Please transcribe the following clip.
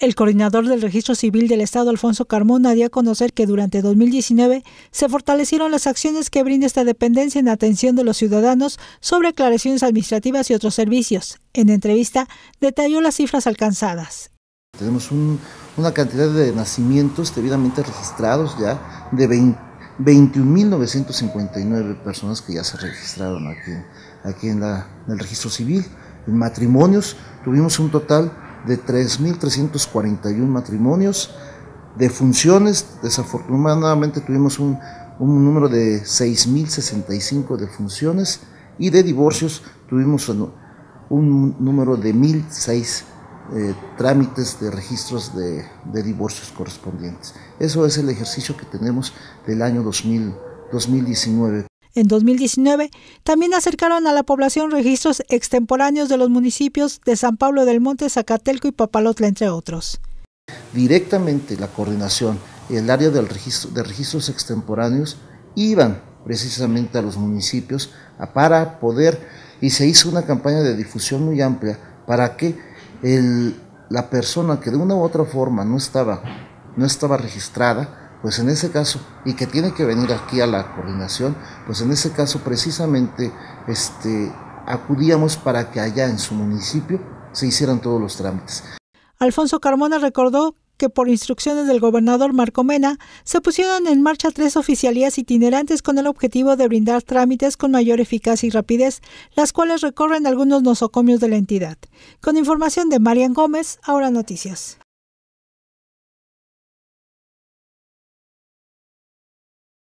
El coordinador del Registro Civil del Estado, Alfonso Carmona, dio a conocer que durante 2019 se fortalecieron las acciones que brinda esta dependencia en atención de los ciudadanos sobre aclaraciones administrativas y otros servicios. En entrevista, detalló las cifras alcanzadas. Tenemos una cantidad de nacimientos debidamente registrados ya de 21.959 personas que ya se registraron aquí, aquí en, la, en el registro civil. En matrimonios tuvimos un total de 3.341 matrimonios, de funciones, desafortunadamente tuvimos un, un número de 6.065 de funciones y de divorcios tuvimos un número de 1.006 eh, trámites de registros de, de, divorcios correspondientes. Eso es el ejercicio que tenemos del año 2000, 2019. En 2019 también acercaron a la población registros extemporáneos de los municipios de San Pablo del Monte, Zacatelco y Papalotla, entre otros. Directamente la coordinación y el área del registro, de registros extemporáneos iban precisamente a los municipios para poder, y se hizo una campaña de difusión muy amplia para que la persona que de una u otra forma no estaba, no estaba registrada, pues en ese caso, y que tiene que venir aquí a la coordinación, pues en ese caso precisamente este, acudíamos para que allá en su municipio se hicieran todos los trámites. Alfonso Carmona recordó que por instrucciones del gobernador Marco Mena se pusieron en marcha tres oficialías itinerantes con el objetivo de brindar trámites con mayor eficacia y rapidez, las cuales recorren algunos nosocomios de la entidad. Con información de Marian Gómez, ahora noticias.